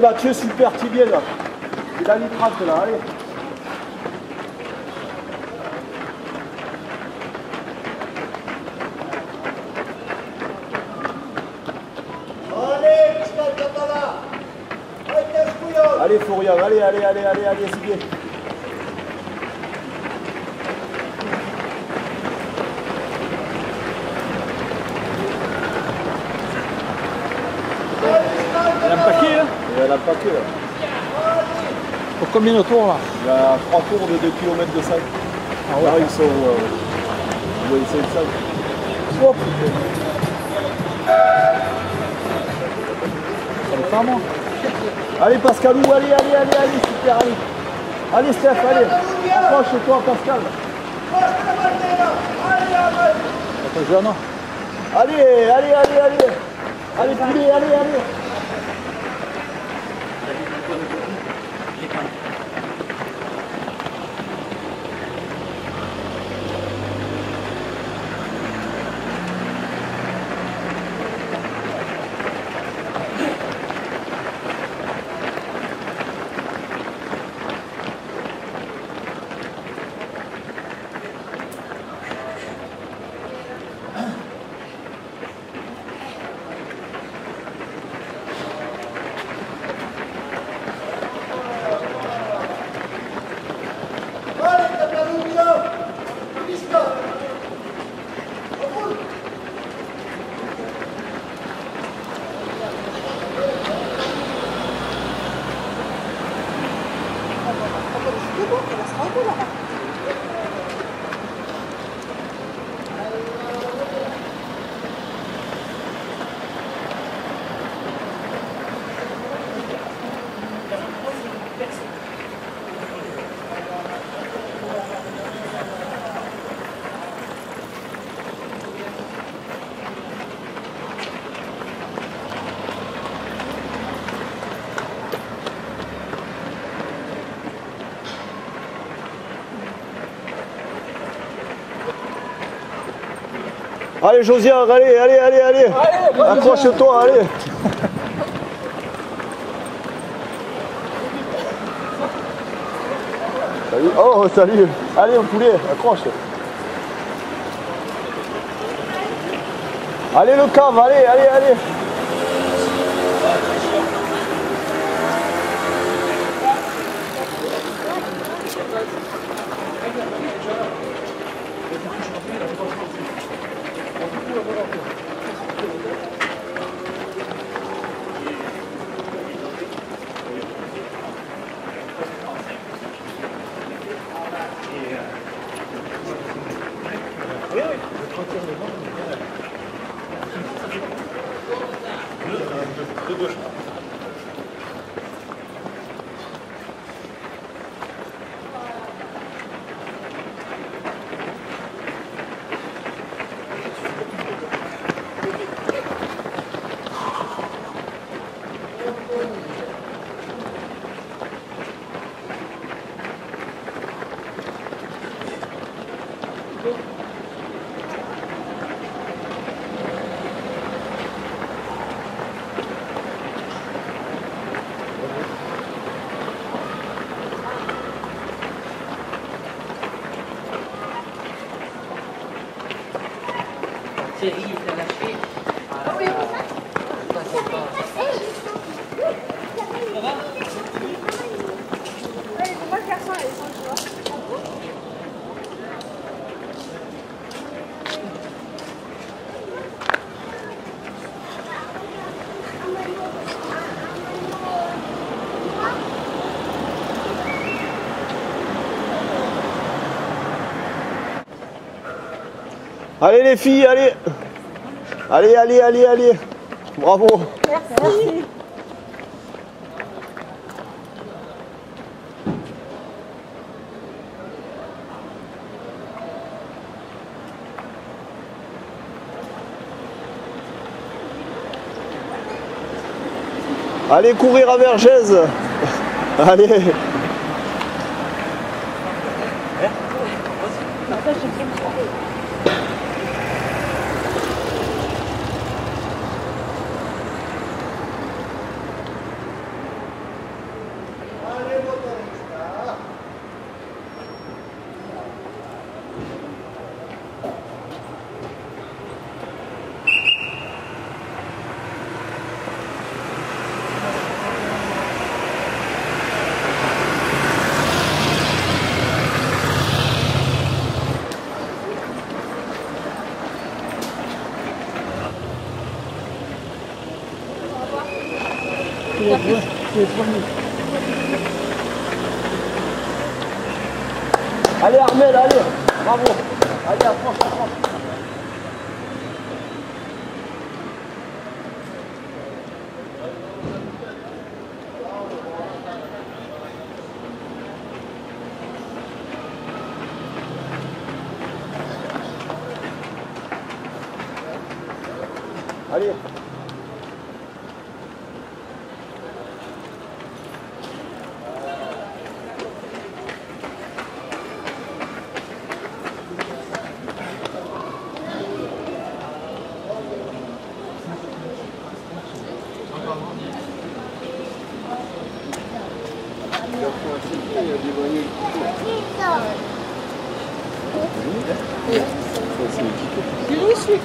Mathieu, super tibien là. Il a l'itrate là, allez. Allez, Catala Allez, Allez Florian, allez, allez, allez, allez, allez, c'est bien. Il y a un là y a un paquet là. Pour combien de tours là Il y a 3 tours de 2 km de sac. Ah Là, ouais. ils sont. Euh, ouais, c'est ça. Hop. Ça le fait moi. Allez Pascalou, allez, allez, allez, allez, super, allez. Allez Steph, allez. Approche-toi Pascal. C'est jeune. hein. Allez, allez, allez, allez. Allez, poulet, allez, allez. Allez, Allez Josiane, allez, allez, allez, allez. Accroche-toi, allez. Salut. Oh, salut. Allez, mon poulet, accroche. Allez, le cave, allez, allez, allez. слышно. Il a lâché. Allez, on va faire ça, les gens, tu vois. Allez les filles, allez. Allez, allez, allez, allez. Bravo. Merci. Allez courir à Vergèse. Allez. Allez Armel, allez Bravo. Allez, approche, approche. Allez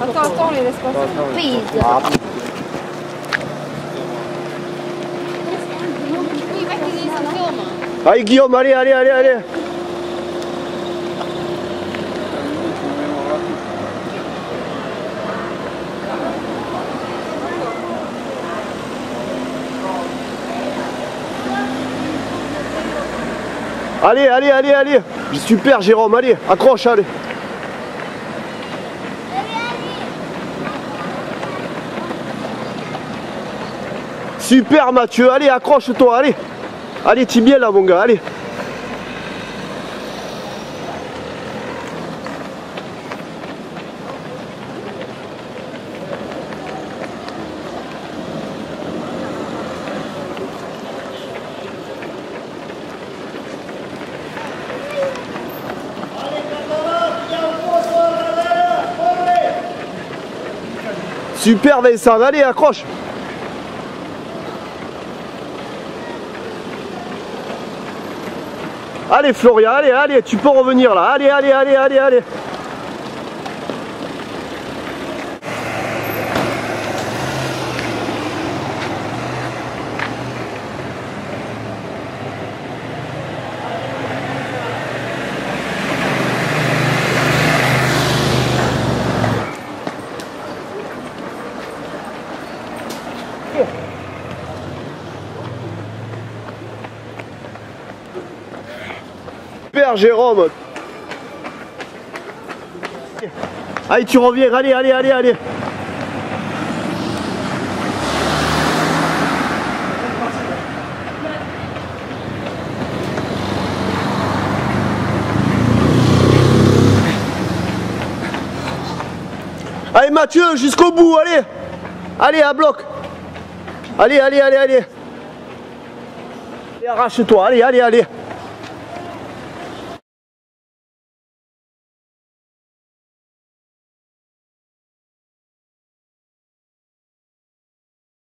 Attends, attends, les laisse passer. Allez Guillaume, allez, allez, allez, allez. Allez, allez, allez, allez. Super Jérôme, allez, accroche, allez Super Mathieu, allez, accroche-toi, allez. Allez, t'es bien là mon gars, allez. Super Vincent, allez, accroche Allez Florian, allez, allez, tu peux revenir là. Allez, allez, allez, allez, allez. Jérôme. Allez tu reviens, allez, allez, allez, allez. Allez Mathieu, jusqu'au bout, allez. Allez, à bloc. Allez, allez, allez, allez. Allez, arrache-toi, allez, allez, allez